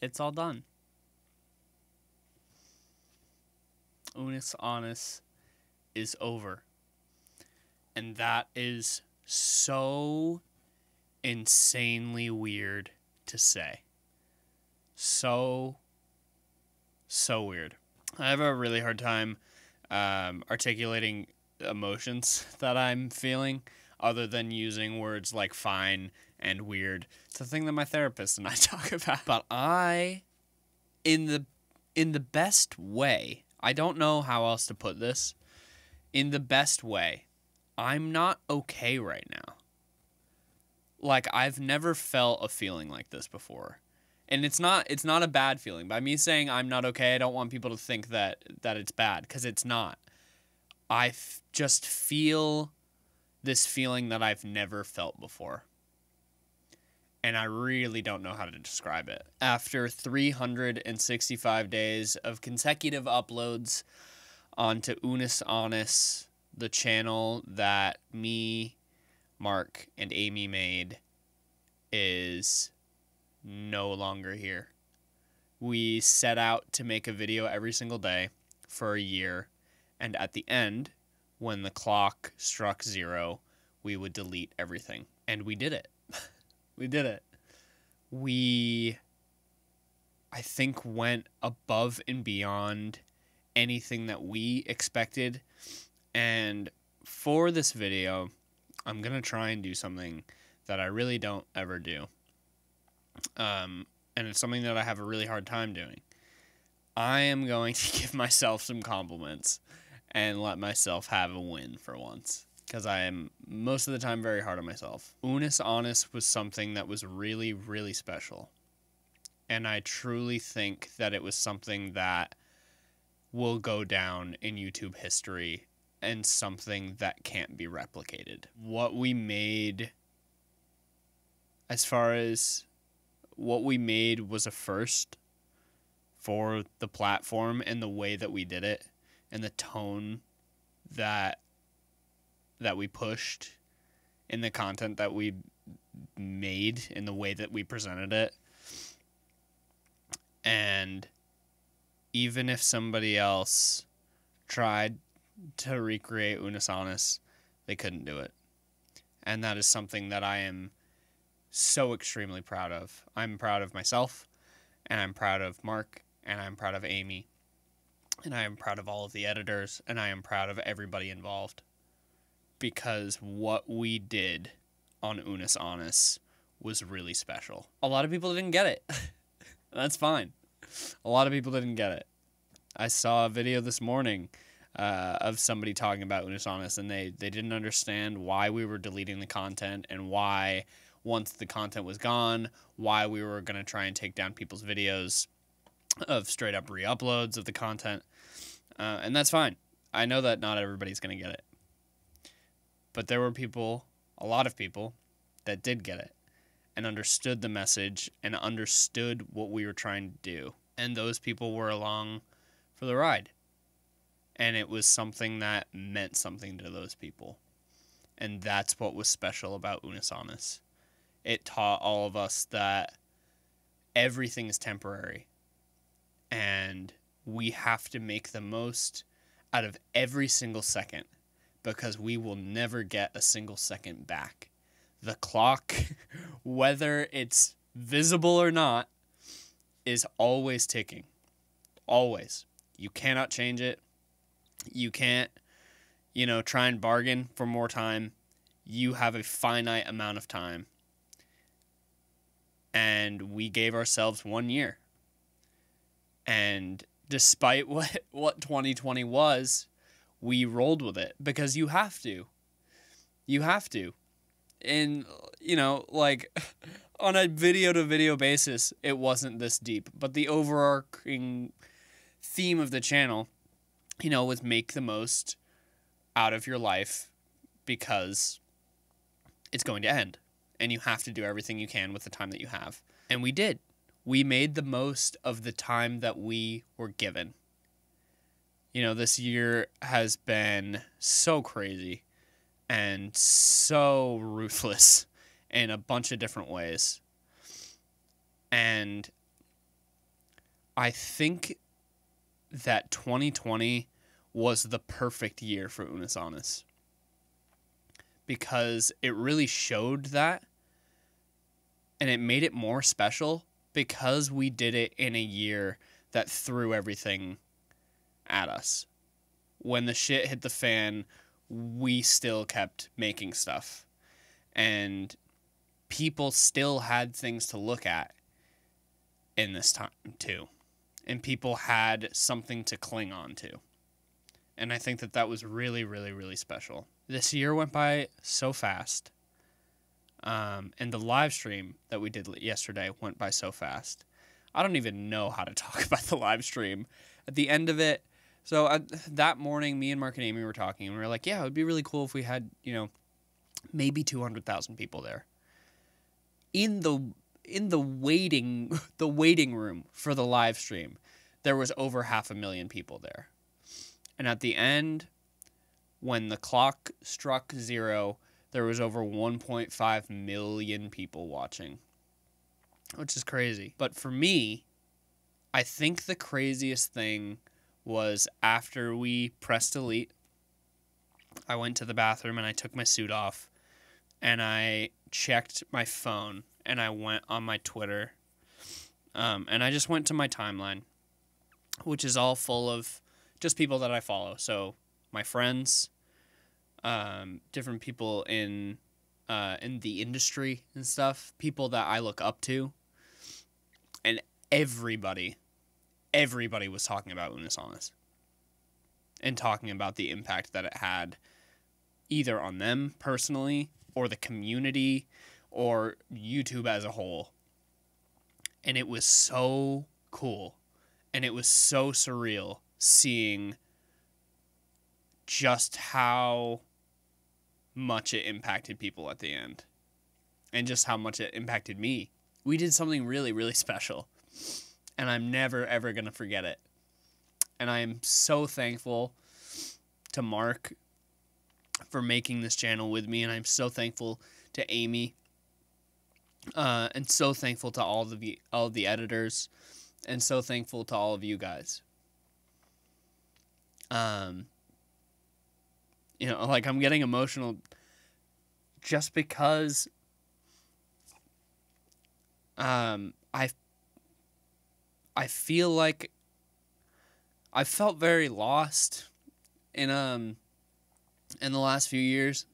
it's all done. Unus Annus is over. And that is so insanely weird to say. So, so weird. I have a really hard time um, articulating emotions that I'm feeling other than using words like fine and weird. It's a thing that my therapist and I talk about. But I in the in the best way, I don't know how else to put this. In the best way, I'm not okay right now. Like I've never felt a feeling like this before. And it's not it's not a bad feeling. By me saying I'm not okay, I don't want people to think that that it's bad cuz it's not. I just feel this feeling that I've never felt before. And I really don't know how to describe it. After 365 days of consecutive uploads onto Unus Annus, the channel that me, Mark, and Amy made, is no longer here. We set out to make a video every single day for a year, and at the end, when the clock struck zero, we would delete everything. And we did it. we did it. We, I think, went above and beyond anything that we expected. And for this video, I'm going to try and do something that I really don't ever do. Um, and it's something that I have a really hard time doing. I am going to give myself some compliments and let myself have a win for once because I am most of the time very hard on myself. Unus Annus was something that was really, really special. And I truly think that it was something that will go down in YouTube history and something that can't be replicated. What we made, as far as what we made, was a first for the platform and the way that we did it and the tone that that we pushed in the content that we made in the way that we presented it and even if somebody else tried to recreate Unus Annus, they couldn't do it. And that is something that I am so extremely proud of. I'm proud of myself, and I'm proud of Mark, and I'm proud of Amy, and I am proud of all of the editors, and I am proud of everybody involved. Because what we did on Unus Annus was really special. A lot of people didn't get it. That's fine. A lot of people didn't get it. I saw a video this morning uh, of somebody talking about Unus Annus, and they, they didn't understand why we were deleting the content and why, once the content was gone, why we were going to try and take down people's videos of straight up re uploads of the content. Uh, and that's fine. I know that not everybody's going to get it. But there were people, a lot of people, that did get it and understood the message and understood what we were trying to do. And those people were along for the ride. And it was something that meant something to those people. And that's what was special about Unus Annus. It taught all of us that everything is temporary. And we have to make the most out of every single second because we will never get a single second back. The clock, whether it's visible or not, is always ticking. Always. You cannot change it. You can't, you know, try and bargain for more time. You have a finite amount of time. And we gave ourselves one year. And despite what, what 2020 was, we rolled with it because you have to. You have to. And, you know, like on a video to video basis, it wasn't this deep. But the overarching theme of the channel, you know, was make the most out of your life because it's going to end. And you have to do everything you can with the time that you have. And we did. We made the most of the time that we were given. You know, this year has been so crazy and so ruthless in a bunch of different ways. And I think that 2020 was the perfect year for Unus Annus because it really showed that and it made it more special because we did it in a year that threw everything at us. When the shit hit the fan, we still kept making stuff. And people still had things to look at in this time, too. And people had something to cling on to. And I think that that was really, really, really special. This year went by so fast. Um, and the live stream that we did yesterday went by so fast. I don't even know how to talk about the live stream. At the end of it, so uh, that morning, me and Mark and Amy were talking, and we were like, "Yeah, it would be really cool if we had, you know, maybe two hundred thousand people there." In the in the waiting the waiting room for the live stream, there was over half a million people there, and at the end, when the clock struck zero, there was over 1.5 million people watching, which is crazy. But for me, I think the craziest thing was after we pressed delete, I went to the bathroom and I took my suit off and I checked my phone and I went on my Twitter. Um, and I just went to my timeline, which is all full of just people that I follow. So my friends, um, different people in uh, in the industry and stuff, people that I look up to, and everybody, everybody was talking about Unus Annus and talking about the impact that it had either on them personally or the community or YouTube as a whole. And it was so cool and it was so surreal seeing just how much it impacted people at the end and just how much it impacted me. We did something really, really special, and I'm never, ever going to forget it. And I am so thankful to Mark for making this channel with me, and I'm so thankful to Amy, uh, and so thankful to all the all the editors, and so thankful to all of you guys. Um, you know, like I'm getting emotional just because um I I feel like I felt very lost in um in the last few years.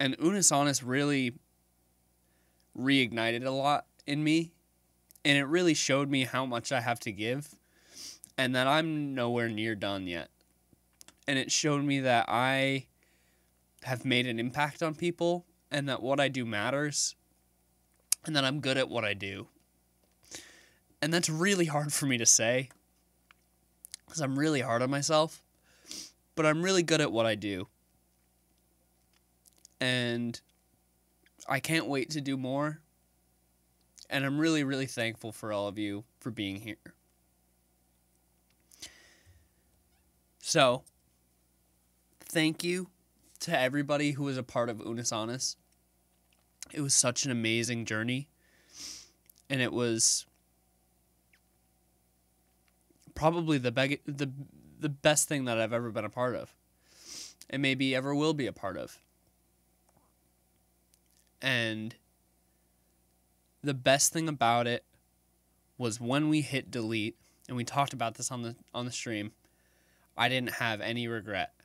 And Unus Annus really reignited a lot in me. And it really showed me how much I have to give and that I'm nowhere near done yet and it showed me that I have made an impact on people and that what I do matters and that I'm good at what I do. And that's really hard for me to say because I'm really hard on myself, but I'm really good at what I do. And I can't wait to do more. And I'm really, really thankful for all of you for being here. So, thank you to everybody who was a part of Unus Annus. It was such an amazing journey. And it was probably the beg- the the best thing that I've ever been a part of. And maybe ever will be a part of. And the best thing about it was when we hit delete and we talked about this on the on the stream, I didn't have any regret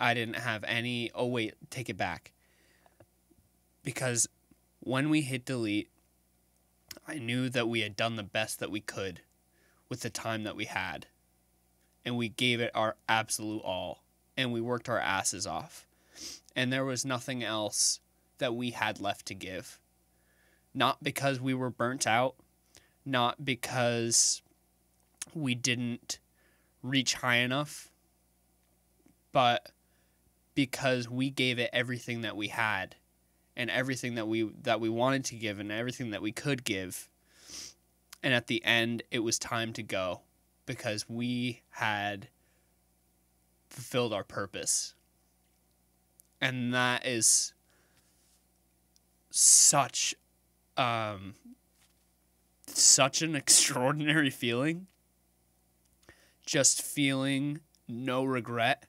I didn't have any. Oh, wait, take it back. Because when we hit delete, I knew that we had done the best that we could with the time that we had. And we gave it our absolute all. And we worked our asses off. And there was nothing else that we had left to give. Not because we were burnt out, not because we didn't reach high enough, but because we gave it everything that we had and everything that we that we wanted to give and everything that we could give. And at the end it was time to go because we had fulfilled our purpose. And that is such um such an extraordinary feeling. Just feeling no regret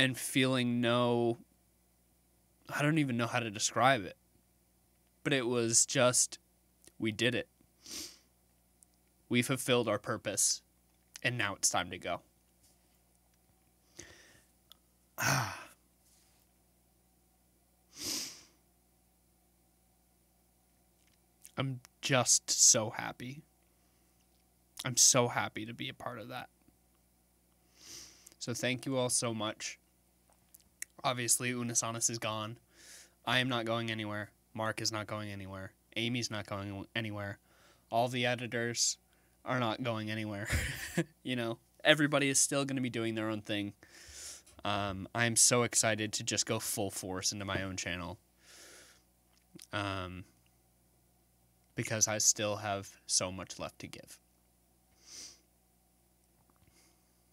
and feeling no I don't even know how to describe it. But it was just we did it. We fulfilled our purpose and now it's time to go. I'm just so happy. I'm so happy to be a part of that. So thank you all so much. Obviously, Unus Annus is gone. I am not going anywhere. Mark is not going anywhere. Amy's not going anywhere. All the editors are not going anywhere. you know, everybody is still going to be doing their own thing. Um, I'm so excited to just go full force into my own channel. Um, because I still have so much left to give.